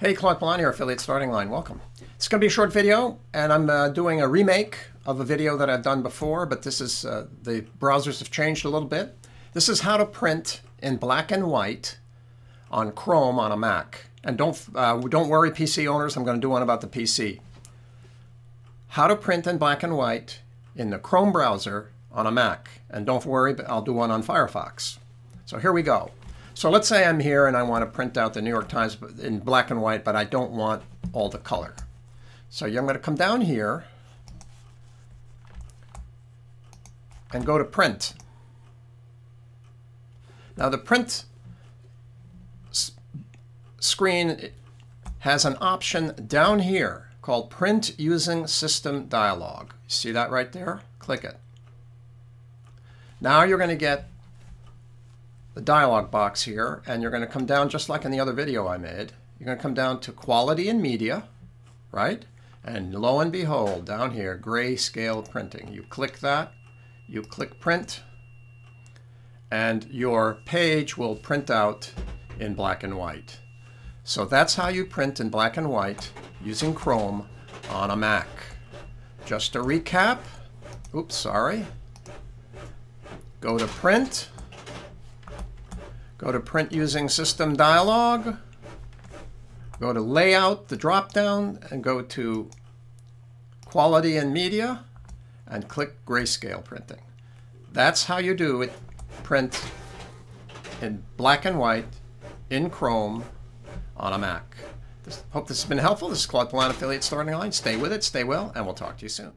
Hey, Claude Pelanne here, Affiliate Starting Line. Welcome. It's going to be a short video, and I'm uh, doing a remake of a video that I've done before, but this is, uh, the browsers have changed a little bit. This is how to print in black and white on Chrome on a Mac. And don't, uh, don't worry, PC owners, I'm going to do one about the PC. How to print in black and white in the Chrome browser on a Mac. And don't worry, I'll do one on Firefox. So here we go. So let's say I'm here and I want to print out the New York Times in black and white, but I don't want all the color. So I'm going to come down here and go to print. Now the print screen has an option down here called print using system dialog. See that right there? Click it. Now you're going to get the dialog box here, and you're going to come down just like in the other video I made. You're going to come down to quality and media, right? And lo and behold, down here, grayscale printing. You click that, you click print, and your page will print out in black and white. So that's how you print in black and white using Chrome on a Mac. Just to recap, oops, sorry. Go to print, Go to print using system dialog. Go to layout, the drop down, and go to quality and media and click grayscale printing. That's how you do it. Print in black and white in Chrome on a Mac. This, hope this has been helpful. This is Claude Pelanne Affiliate Starting Line. Stay with it, stay well, and we'll talk to you soon.